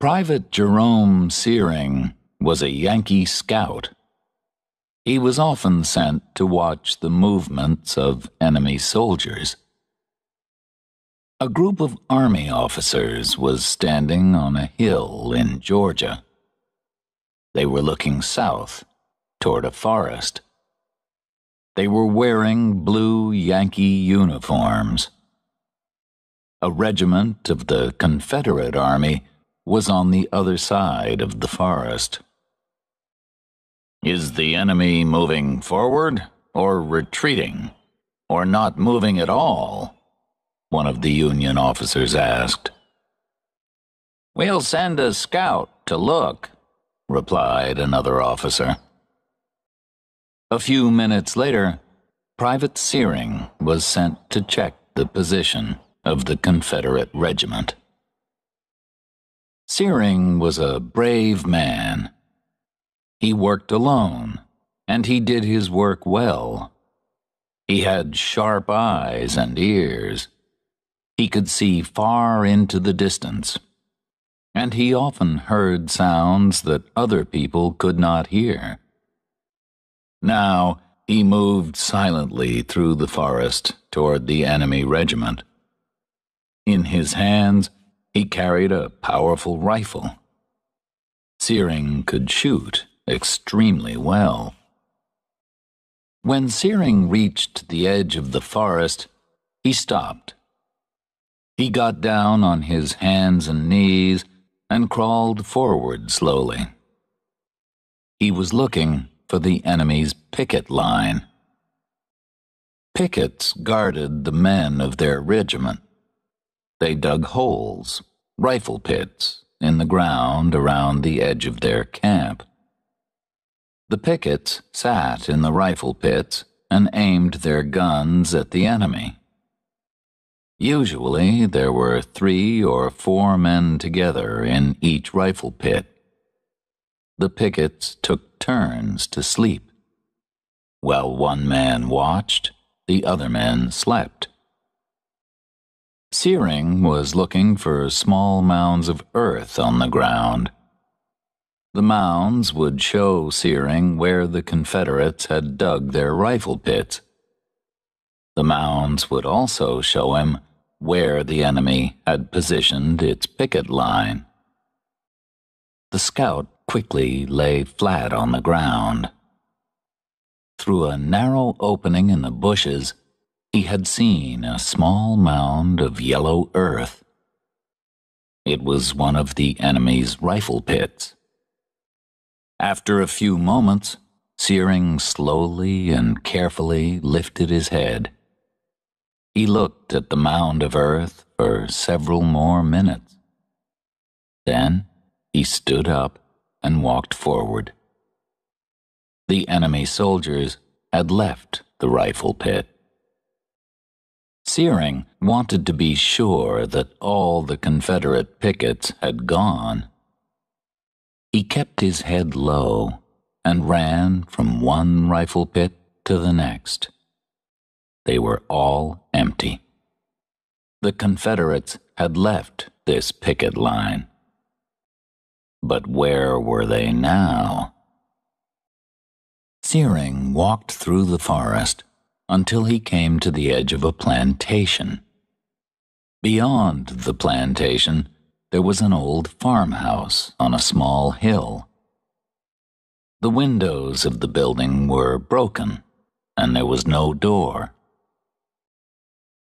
Private Jerome Searing was a Yankee scout. He was often sent to watch the movements of enemy soldiers. A group of army officers was standing on a hill in Georgia. They were looking south toward a forest. They were wearing blue Yankee uniforms. A regiment of the Confederate Army was on the other side of the forest. Is the enemy moving forward or retreating, or not moving at all? One of the Union officers asked. We'll send a scout to look, replied another officer. A few minutes later, Private Searing was sent to check the position of the Confederate regiment. Searing was a brave man. He worked alone, and he did his work well. He had sharp eyes and ears. He could see far into the distance, and he often heard sounds that other people could not hear. Now he moved silently through the forest toward the enemy regiment. In his hands, he carried a powerful rifle. Searing could shoot extremely well. When Searing reached the edge of the forest, he stopped. He got down on his hands and knees and crawled forward slowly. He was looking for the enemy's picket line. Pickets guarded the men of their regiment. They dug holes, rifle pits, in the ground around the edge of their camp. The pickets sat in the rifle pits and aimed their guns at the enemy. Usually there were three or four men together in each rifle pit. The pickets took turns to sleep. While one man watched, the other men slept. Searing was looking for small mounds of earth on the ground. The mounds would show Searing where the Confederates had dug their rifle pits. The mounds would also show him where the enemy had positioned its picket line. The scout quickly lay flat on the ground. Through a narrow opening in the bushes, he had seen a small mound of yellow earth. It was one of the enemy's rifle pits. After a few moments, Searing slowly and carefully lifted his head. He looked at the mound of earth for several more minutes. Then he stood up and walked forward. The enemy soldiers had left the rifle pit. Searing wanted to be sure that all the Confederate pickets had gone. He kept his head low and ran from one rifle pit to the next. They were all empty. The Confederates had left this picket line. But where were they now? Searing walked through the forest until he came to the edge of a plantation. Beyond the plantation, there was an old farmhouse on a small hill. The windows of the building were broken, and there was no door.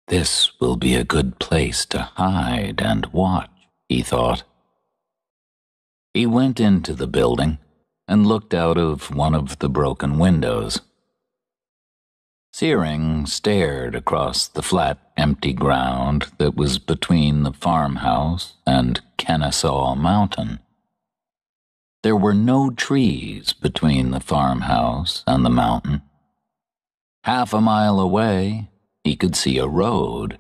This will be a good place to hide and watch, he thought. He went into the building and looked out of one of the broken windows. Searing stared across the flat, empty ground that was between the farmhouse and Kennesaw Mountain. There were no trees between the farmhouse and the mountain. Half a mile away, he could see a road.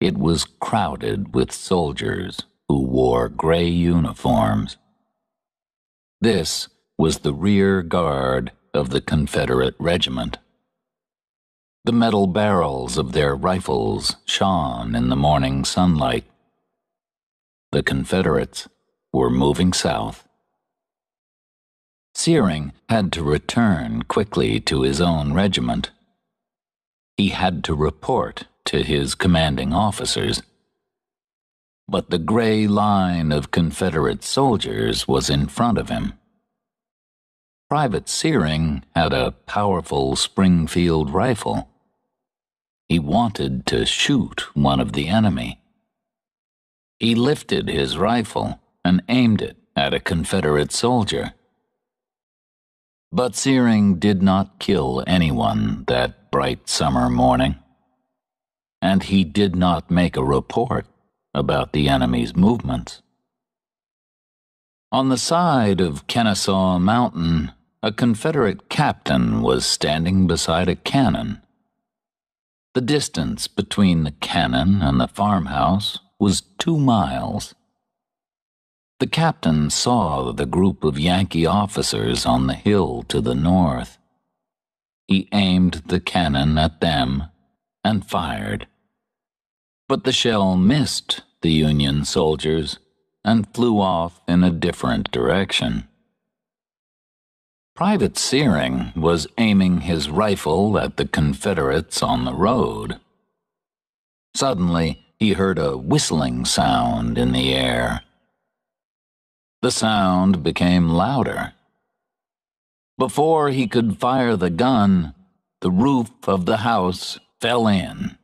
It was crowded with soldiers who wore gray uniforms. This was the rear guard of the Confederate regiment. The metal barrels of their rifles shone in the morning sunlight. the Confederates were moving south. Searing had to return quickly to his own regiment. He had to report to his commanding officers. But the gray line of Confederate soldiers was in front of him. Private Searing had a powerful Springfield rifle. He wanted to shoot one of the enemy. He lifted his rifle and aimed it at a Confederate soldier. But Searing did not kill anyone that bright summer morning. And he did not make a report about the enemy's movements. On the side of Kennesaw Mountain, a Confederate captain was standing beside a cannon. The distance between the cannon and the farmhouse was two miles. The captain saw the group of Yankee officers on the hill to the north. He aimed the cannon at them and fired. But the shell missed the Union soldiers and flew off in a different direction. Private Searing was aiming his rifle at the Confederates on the road. Suddenly, he heard a whistling sound in the air. The sound became louder. Before he could fire the gun, the roof of the house fell in.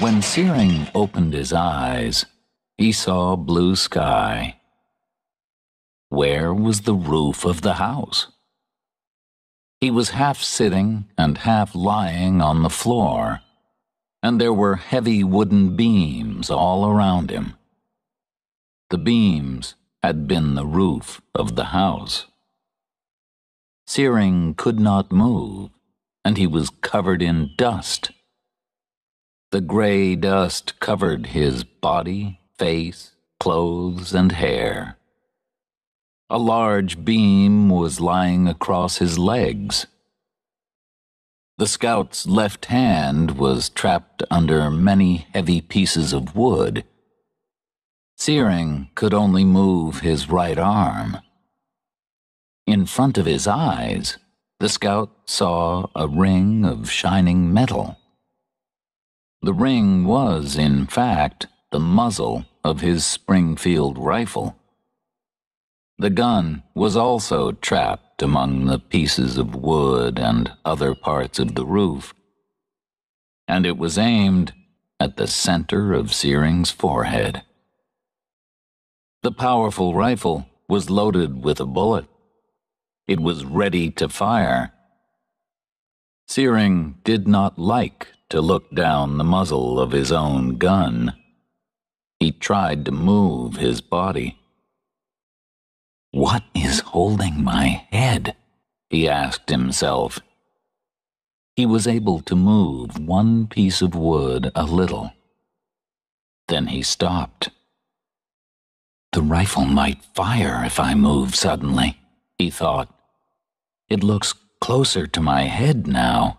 When Searing opened his eyes, he saw blue sky. Where was the roof of the house? He was half sitting and half lying on the floor, and there were heavy wooden beams all around him. The beams had been the roof of the house. Searing could not move, and he was covered in dust. The gray dust covered his body, face, clothes, and hair. A large beam was lying across his legs. The scout's left hand was trapped under many heavy pieces of wood. Searing could only move his right arm. In front of his eyes, the scout saw a ring of shining metal. The ring was, in fact, the muzzle of his Springfield rifle. The gun was also trapped among the pieces of wood and other parts of the roof, and it was aimed at the center of Searing's forehead. The powerful rifle was loaded with a bullet. It was ready to fire. Searing did not like to look down the muzzle of his own gun. He tried to move his body. What is holding my head? he asked himself. He was able to move one piece of wood a little. Then he stopped. The rifle might fire if I move suddenly, he thought. It looks closer to my head now.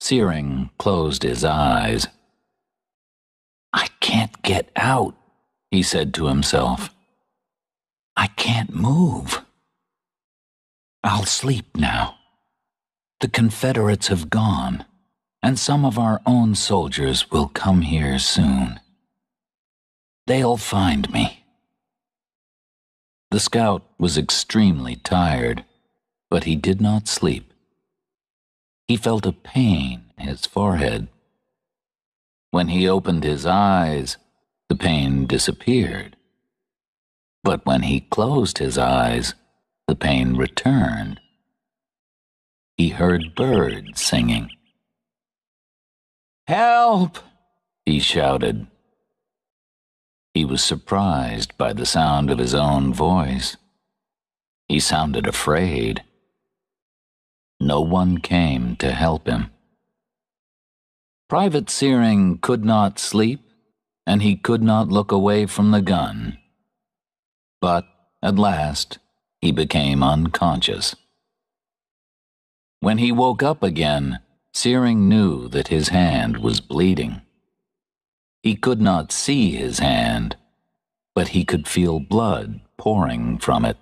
Searing closed his eyes. I can't get out, he said to himself. I can't move. I'll sleep now. The Confederates have gone, and some of our own soldiers will come here soon. They'll find me. The scout was extremely tired, but he did not sleep. He felt a pain in his forehead. When he opened his eyes, the pain disappeared. But when he closed his eyes, the pain returned. He heard birds singing. Help! he shouted. He was surprised by the sound of his own voice. He sounded afraid. No one came to help him. Private Searing could not sleep, and he could not look away from the gun. But at last he became unconscious. When he woke up again, Searing knew that his hand was bleeding. He could not see his hand, but he could feel blood pouring from it.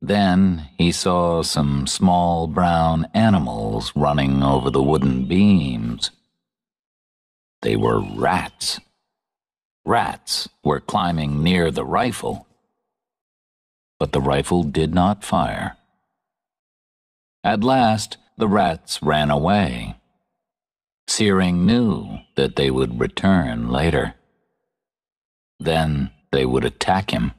Then he saw some small brown animals running over the wooden beams. They were rats. Rats were climbing near the rifle. But the rifle did not fire. At last, the rats ran away. Searing knew that they would return later. Then they would attack him.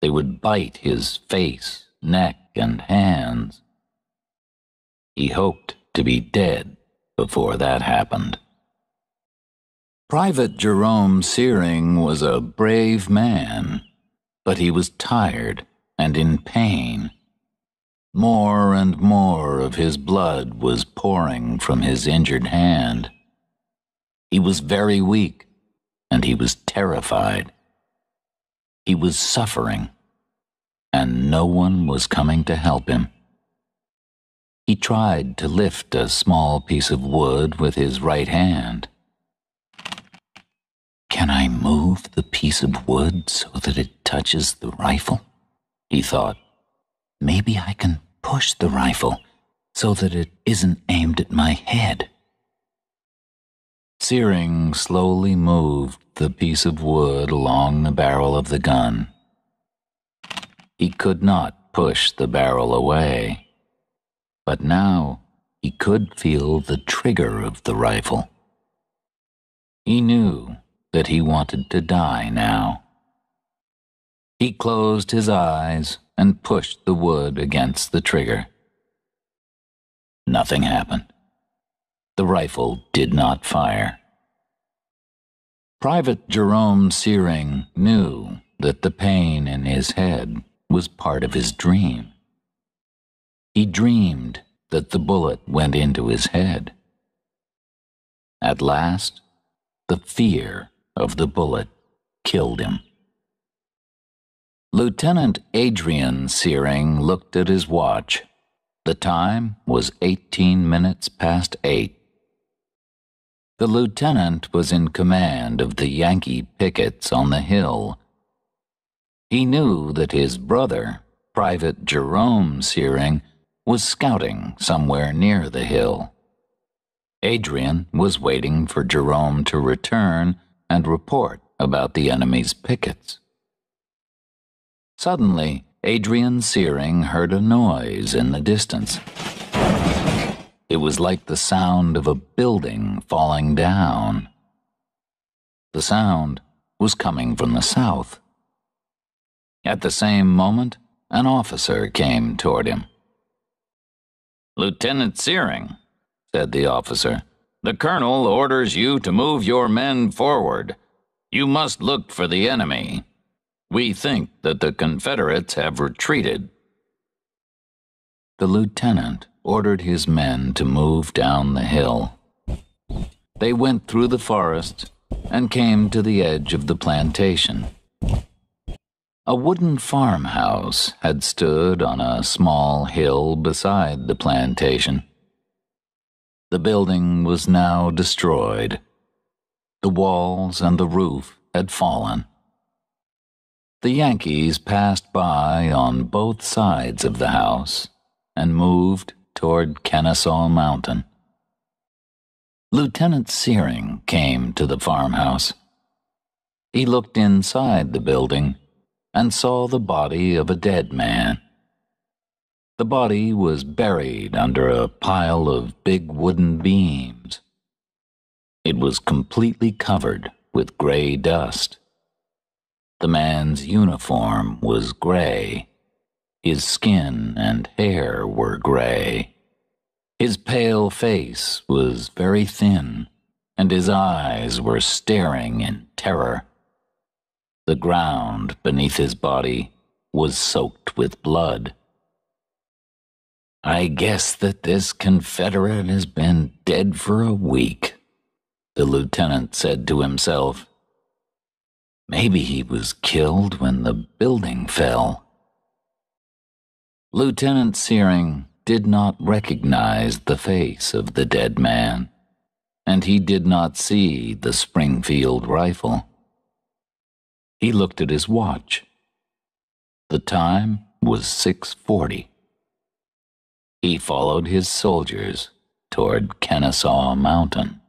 They would bite his face, neck, and hands. He hoped to be dead before that happened. Private Jerome Searing was a brave man, but he was tired and in pain. More and more of his blood was pouring from his injured hand. He was very weak, and he was terrified. He was suffering, and no one was coming to help him. He tried to lift a small piece of wood with his right hand. Can I move the piece of wood so that it touches the rifle? He thought. Maybe I can push the rifle so that it isn't aimed at my head. Searing slowly moved the piece of wood along the barrel of the gun. He could not push the barrel away, but now he could feel the trigger of the rifle. He knew that he wanted to die now. He closed his eyes and pushed the wood against the trigger. Nothing happened. The rifle did not fire. Private Jerome Searing knew that the pain in his head was part of his dream. He dreamed that the bullet went into his head. At last, the fear of the bullet killed him. Lieutenant Adrian Searing looked at his watch. The time was 18 minutes past eight. The lieutenant was in command of the Yankee pickets on the hill. He knew that his brother, Private Jerome Searing, was scouting somewhere near the hill. Adrian was waiting for Jerome to return and report about the enemy's pickets. Suddenly, Adrian Searing heard a noise in the distance. It was like the sound of a building falling down. The sound was coming from the south. At the same moment, an officer came toward him. Lieutenant Searing, said the officer, the colonel orders you to move your men forward. You must look for the enemy. We think that the Confederates have retreated. The lieutenant ordered his men to move down the hill. They went through the forest and came to the edge of the plantation. A wooden farmhouse had stood on a small hill beside the plantation. The building was now destroyed. The walls and the roof had fallen. The Yankees passed by on both sides of the house and moved toward Kennesaw Mountain. Lieutenant Searing came to the farmhouse. He looked inside the building and saw the body of a dead man. The body was buried under a pile of big wooden beams. It was completely covered with gray dust. The man's uniform was gray his skin and hair were gray. His pale face was very thin, and his eyes were staring in terror. The ground beneath his body was soaked with blood. I guess that this Confederate has been dead for a week, the lieutenant said to himself. Maybe he was killed when the building fell. Lieutenant Searing did not recognize the face of the dead man. and he did not see the Springfield rifle. He looked at his watch. The time was 6:40. He followed his soldiers toward Kennesaw Mountain.